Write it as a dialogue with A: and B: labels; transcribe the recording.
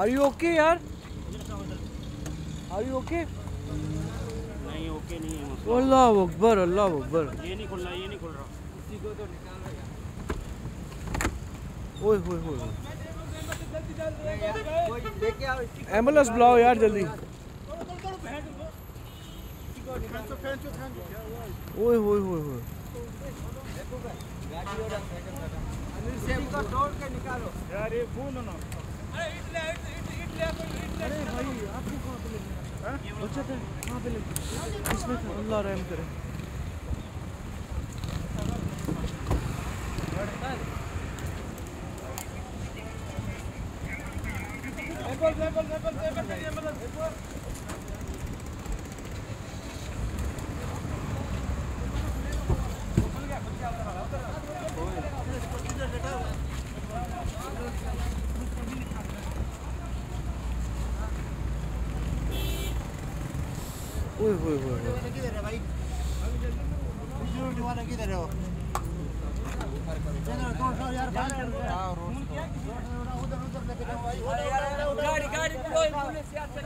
A: Are you okay यार are you okay
B: नहीं okay नहीं है मसला
A: अल्लाह अकबर अल्लाह अकबर
B: ये नहीं खुल रहा ये नहीं खुल रहा।
A: ओए होए होए एंबुलेंस बुलाओ यार जल्दी। ओए होए होए होए
B: यार ये फ़ोन ना
A: बच्चा था कहाँ पे लगी इसमें अल्लाह रहम करे। ओए होए होए
C: किधर है भाई? वाला किधर है वो? यार उधर उधर लेके जाओ भाई।
D: गाड़ी गाड़ी